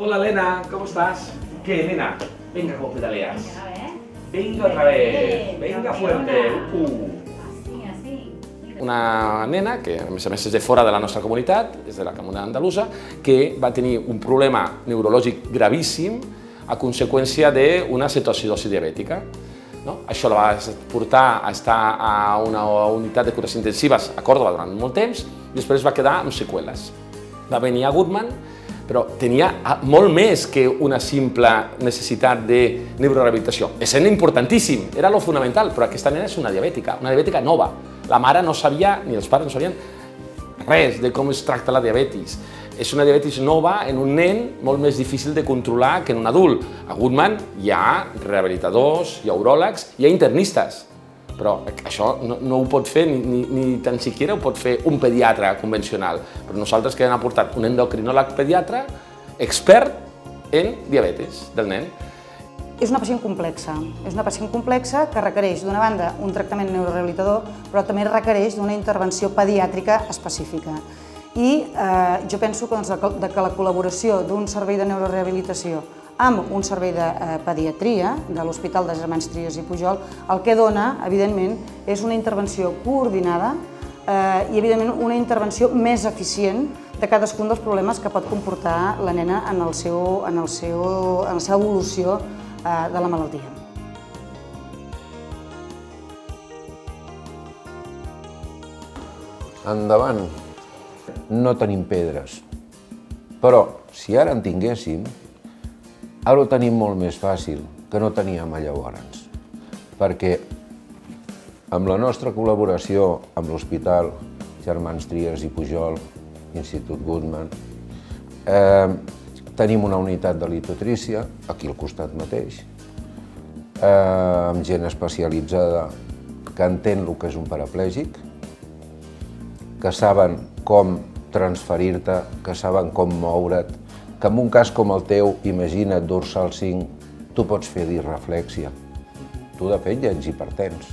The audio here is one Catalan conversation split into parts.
Hola Elena, ¿cómo estás? ¿Qué, Elena? Venga, como pedaleas. Venga, a ver. Venga otra vez. Venga fuerte. Uh. Una nena, que a més a més és de fora de la nostra comunitat, és de la comunitat andalusa, que va tenir un problema neurològic gravíssim a conseqüència d'una cetoacidosi diabètica. No? Això la va portar a estar a una unitat de cures intensives a Còrdoba durant molt temps i després va quedar amb seqüeles. Va venir a Goodman, però tenia ah, molt més que una simple necessitat de neurorehabilitació. Essent importantíssim, era lo fonamental, però aquesta nena és una diabètica, una diabètica nova. La mare no sabia, ni els pares no sabien res de com es tracta la diabetis. És una diabetis nova en un nen molt més difícil de controlar que en un adult. A Goodman hi ha rehabilitadors, hi ha uròlegs, hi ha internistes, però això no, no ho pot fer ni, ni, ni tan siquiera ho pot fer un pediatre convencional. Però nosaltres que hem aportat un endocrinòleg pediatre expert en diabetes del nen. És una pacient complexa. És una pacient complexa que requereix, d'una banda, un tractament neurorehabilitador, però també requereix d'una intervenció pediàtrica específica. I eh, jo penso que, doncs, de que la col·laboració d'un servei de neurorehabilitació amb un servei de eh, pediatria de l'Hospital de Germans Trias i Pujol, el que dona, evidentment, és una intervenció coordinada eh, i, evidentment, una intervenció més eficient de cadascun dels problemes que pot comportar la nena en, el seu, en, el seu, en la seva evolució eh, de la malaltia. Endavant. No tenim pedres. Però, si ara en tinguéssim, ara ho tenim molt més fàcil que no teníem llavors. Perquè amb la nostra col·laboració amb l'Hospital Germans Trias i Pujol, Institut Goodman, eh, tenim una unitat de litotrícia, aquí al costat mateix, eh, amb gent especialitzada que entén el que és un paraplègic, que saben com transferir-te, que saben com moure't, que en un cas com el teu, imagina't dorsal 5, tu pots fer disreflèxia. Tu, de fet, ja ets hipertens.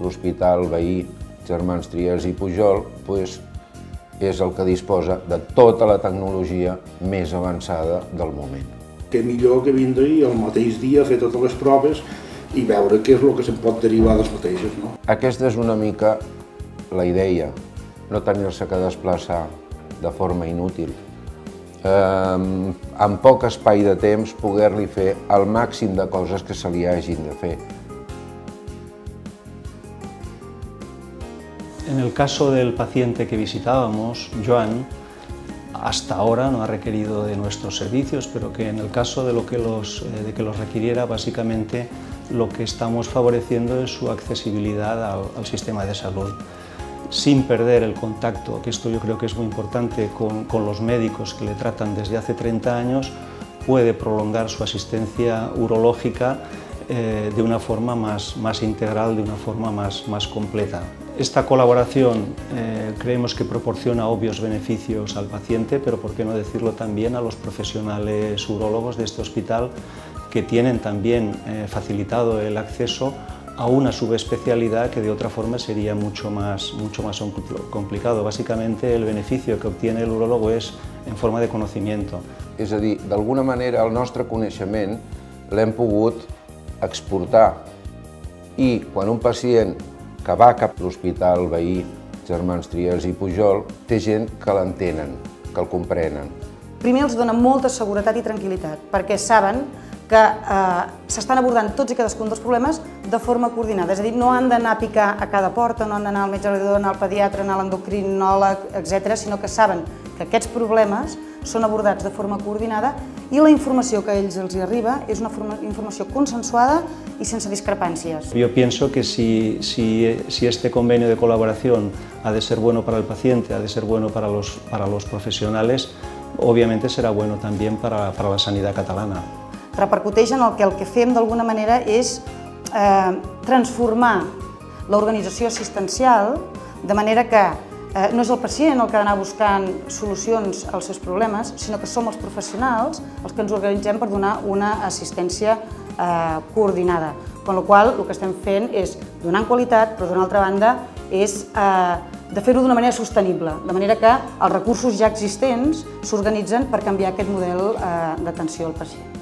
L'Hospital Veí, Germans Trias i Pujol, pues, és el que disposa de tota la tecnologia més avançada del moment. que millor que vindre el mateix dia fer totes les proves i veure què és el que se'n pot derivar dels mateixes. No? Aquesta és una mica la idea, no tenir-se que desplaçar de forma inútil. Eh, en poc espai de temps poder-li fer el màxim de coses que se li hagin de fer. En el caso del paciente que visitábamos, Joan, hasta ahora no ha requerido de nuestros servicios, pero que en el caso de, lo que los, eh, de que los requiriera, básicamente lo que estamos favoreciendo es su accesibilidad al, al sistema de salud sin perder el contacto, que esto yo creo que es muy importante, con, los médicos que le tratan desde hace 30 años, puede prolongar su asistencia urológica eh, de una forma más, más, integral, de una forma más, más completa. Esta colaboración eh, creemos que proporciona obvios beneficios al paciente, pero por qué no decirlo también a los profesionales urólogos de este hospital que tienen también eh, facilitado el acceso a una subespecialidad que de otra forma sería mucho más, mucho más complicado. Básicamente el beneficio que obtiene el urólogo es en forma de conocimiento. És a dir, d'alguna manera el nostre coneixement l'hem pogut exportar i quan un pacient que va cap a l'hospital veí Germans Trias i Pujol té gent que l'entenen, que el comprenen. Primer els dona molta seguretat i tranquil·litat perquè saben que eh, s'estan abordant tots i cadascun dels problemes de forma coordinada. És a dir, no han d'anar a picar a cada porta, no han d'anar al metge radiador, anar al pediatre, anar a l'endocrinòleg, etc, sinó que saben que aquests problemes són abordats de forma coordinada i la informació que a ells els hi arriba és una informació consensuada y sense discrepancias. Yo pienso que si, si, si este convenio de colaboración ha de ser bueno para el paciente, ha de ser bueno para los, para los profesionales, obviamente será bueno también para, para la sanidad catalana. Repercuteix en el que el que fem d'alguna manera és eh, transformar l'organització assistencial de manera que eh, no és el pacient el que ha d'anar buscant solucions als seus problemes, sinó que som els professionals els que ens organitzem per donar una assistència eh, coordinada. Con la qual el que estem fent és donant qualitat, però d'una altra banda és eh, de fer-ho d'una manera sostenible, de manera que els recursos ja existents s'organitzen per canviar aquest model eh, d'atenció al pacient.